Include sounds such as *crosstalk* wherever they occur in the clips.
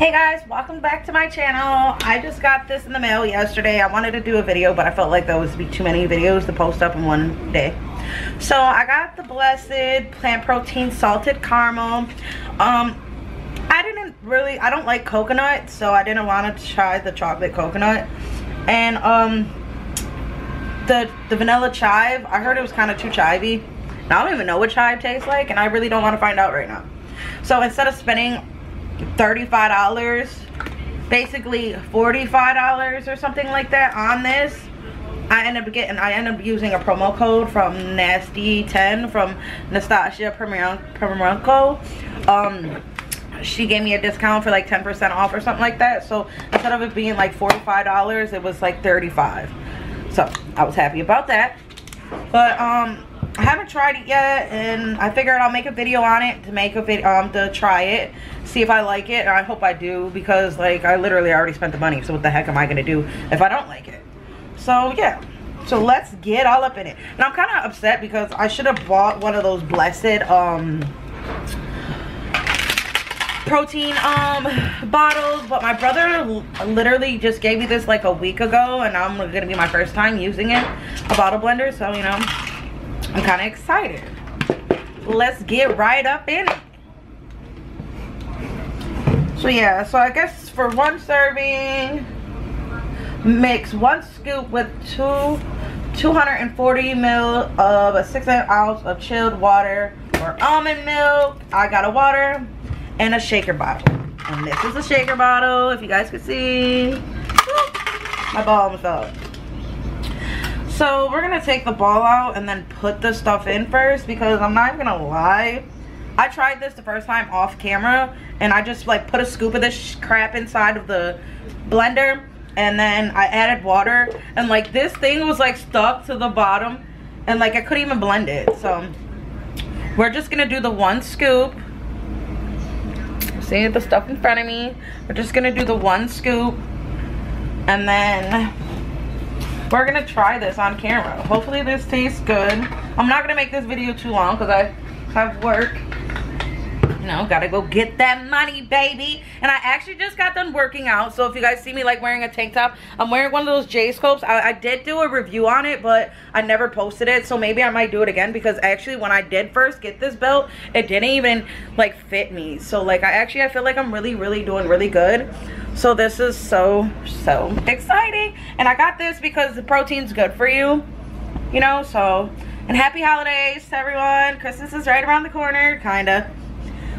Hey guys, welcome back to my channel. I just got this in the mail yesterday. I wanted to do a video, but I felt like there was be too many videos to post up in one day. So I got the Blessed Plant Protein Salted Caramel. Um, I didn't really, I don't like coconut, so I didn't want to try the chocolate coconut. And um, the, the vanilla chive, I heard it was kind of too chivey. Now, I don't even know what chive tastes like, and I really don't want to find out right now. So instead of spending $35 basically $45 or something like that on this. I end up getting I end up using a promo code from Nasty 10 from Nastasia Permanenko um she gave me a discount for like 10% off or something like that. So instead of it being like $45 it was like 35 so I was happy about that. But um I haven't tried it yet and I figured I'll make a video on it to make a video um to try it see if I like it and I hope I do because like I literally already spent the money so what the heck am I gonna do if I don't like it? So yeah. So let's get all up in it. And I'm kind of upset because I should have bought one of those blessed um protein um bottles but my brother literally just gave me this like a week ago and I'm gonna be my first time using it a bottle blender so you know I'm kind of excited. Let's get right up in it. So yeah, so I guess for one serving, mix one scoop with two 240 mil of a six ounce of chilled water or almond milk. I got a water and a shaker bottle. And this is a shaker bottle, if you guys can see. My ball almost fell. So we're gonna take the ball out and then put the stuff in first because I'm not even gonna lie. I tried this the first time off camera and I just like put a scoop of this crap inside of the blender and then I added water and like this thing was like stuck to the bottom and like I couldn't even blend it. So we're just gonna do the one scoop. See the stuff in front of me. We're just gonna do the one scoop and then we're gonna try this on camera. Hopefully this tastes good. I'm not gonna make this video too long because i have work. You know gotta go get that money baby. And i actually just got done working out so if you guys see me like wearing a tank top i'm wearing one of those j scopes. I, I did do a review on it but i never posted it so maybe i might do it again because actually when i did first get this belt it didn't even like fit me. So like i actually i feel like i'm really really doing really good so this is so so exciting. And i got this because the protein's good for you you know so. And happy holidays to everyone. Christmas is right around the corner kind of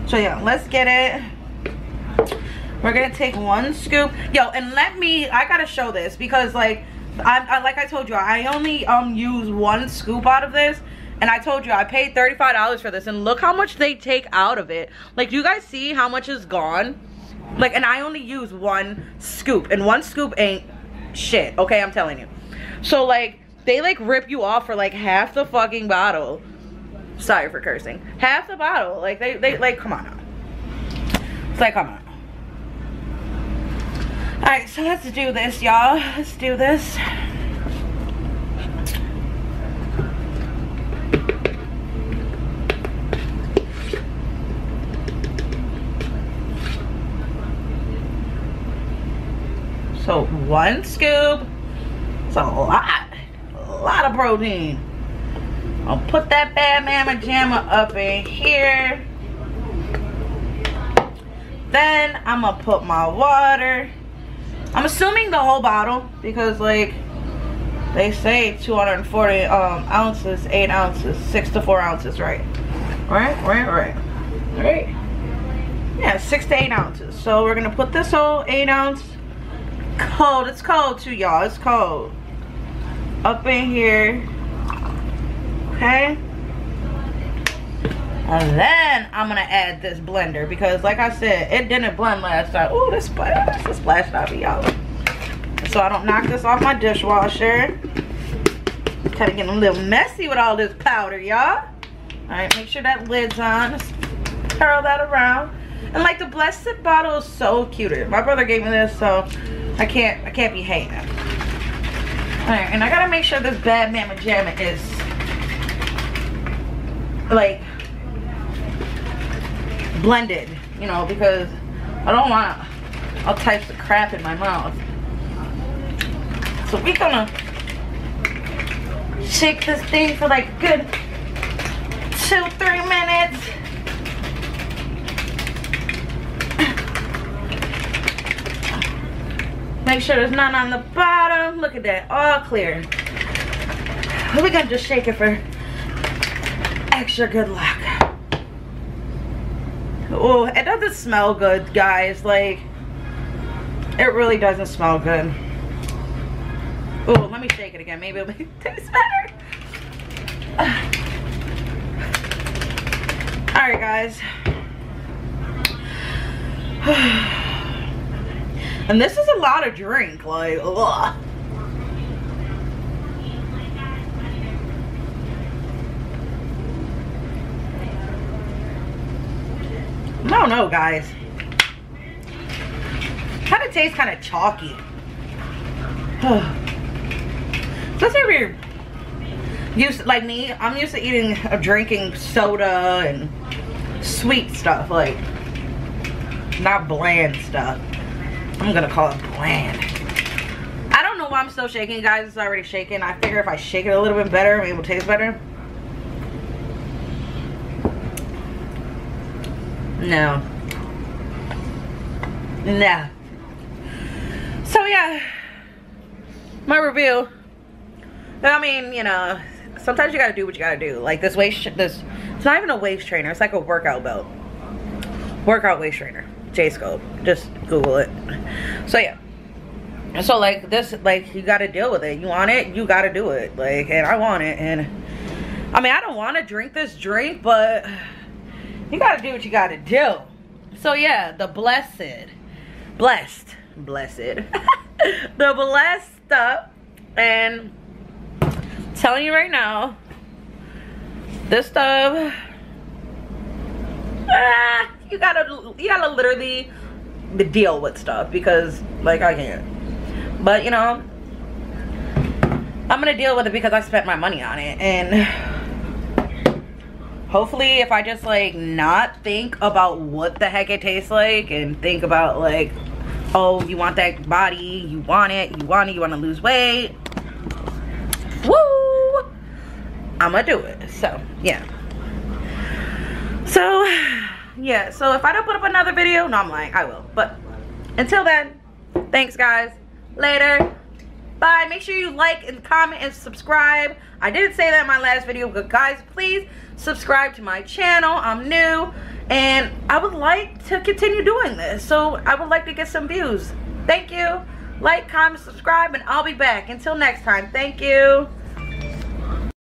so yeah let's get it. We're gonna take one scoop. Yo and let me i gotta show this because like I, I like i told you i only um use one scoop out of this. And I told you I paid $35 for this. And look how much they take out of it. Like, do you guys see how much is gone? Like, and I only use one scoop. And one scoop ain't shit, okay? I'm telling you. So, like, they, like, rip you off for, like, half the fucking bottle. Sorry for cursing. Half the bottle. Like, they, they like, come on. It's like, come on. Alright, so let's do this, y'all. Let's do this. So one scoop, it's a lot, a lot of protein. I'll put that bad mama jamma up in here. Then I'm gonna put my water. I'm assuming the whole bottle because like they say 240 um, ounces, 8 ounces, 6 to 4 ounces, right? Right, right, right. Right? Yeah, 6 to 8 ounces. So we're gonna put this whole 8 ounce cold. It's cold too, y'all. It's cold. Up in here. Okay. And then I'm gonna add this blender because like I said, it didn't blend last time. Oh, this splash, this splashed off y'all. So I don't knock this off my dishwasher. Kind of getting a little messy with all this powder, y'all. Alright, make sure that lid's on. Just curl that around. And like the blessed bottle is so cute. My brother gave me this, so I can't, I can't be hating. Alright, and I gotta make sure this bad mama jamma is like blended, you know, because I don't want all types of crap in my mouth. So we gonna shake this thing for like good two, three minutes. Make sure there's none on the bottom. Look at that, all clear. We're gonna just shake it for extra good luck. Oh, it doesn't smell good, guys. Like, it really doesn't smell good. Oh, let me shake it again. Maybe it'll *laughs* taste better. All right, guys. *sighs* *sighs* And this is a lot of drink, like, ugh. I don't know, guys. Kind of tastes kind of chalky. *sighs* If you're used, like me, I'm used to eating, uh, drinking soda and sweet stuff, like, not bland stuff. I'm gonna call it bland. I don't know why I'm still shaking, guys. It's already shaking. I figure if I shake it a little bit better, maybe it'll taste better. No. No. So yeah, my review. I mean, you know, sometimes you gotta do what you gotta do. Like this waist, this, it's not even a waist trainer. It's like a workout belt. Workout waist trainer. J-Scope. Just Google it. So yeah. So like this, like you gotta deal with it. You want it, you gotta do it. Like, and I want it. And I mean, I don't want to drink this drink, but you gotta do what you gotta do. So yeah, the blessed, blessed, blessed, *laughs* the blessed stuff. And telling you right now, this stuff, ah, you gotta, you gotta literally deal with stuff because like I can't. But you know, I'm gonna deal with it because I spent my money on it and hopefully if I just like not think about what the heck it tastes like and think about like, oh, you want that body, you want it, you want it, you want to lose weight. Woo! I'm gonna do it. So, yeah. So, yeah. So if I don't put up another video, no, I'm lying. I will. But until then, thanks, guys. Later. Bye. Make sure you like and comment and subscribe. I didn't say that in my last video, but guys, please subscribe to my channel. I'm new and I would like to continue doing this. So I would like to get some views. Thank you. Like, comment, subscribe, and I'll be back. Until next time, thank you.